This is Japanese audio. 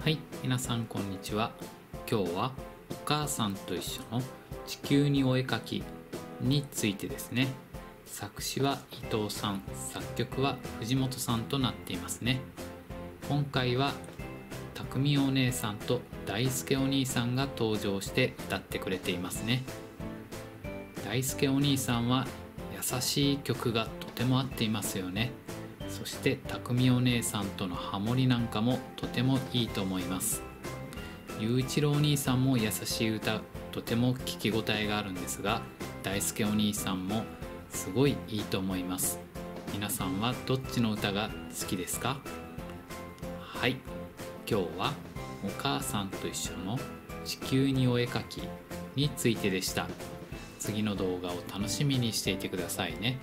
はい皆さんこんにちは。今日はお母さんと一緒の地球にお絵かきについてですね。作詞は伊藤さん作曲は藤本さんとなっていますね。今回は匠お姉さんと大輔お兄さんが登場して歌ってくれていますね。大輔お兄さんは優しい曲がとても合っていますよね。そして匠お姉さんとのハモリなんかもとてもいいと思います。雄一郎お兄さんも優しい歌とても聞き応えがあるんですが大輔お兄さんもすごいいいと思います。皆さんはどっちの歌が好きですか？はい。今日はお母さんと一緒の地球にお絵かきについてでした。次の動画を楽しみにしていてくださいね。